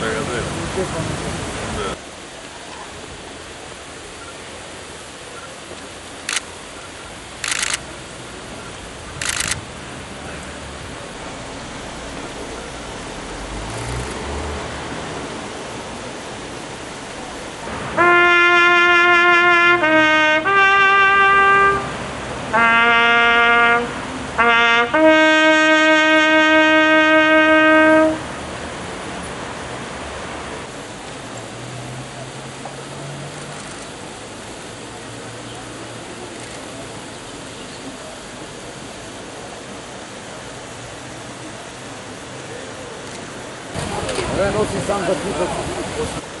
Böyle böyle. Eh, non si stanno più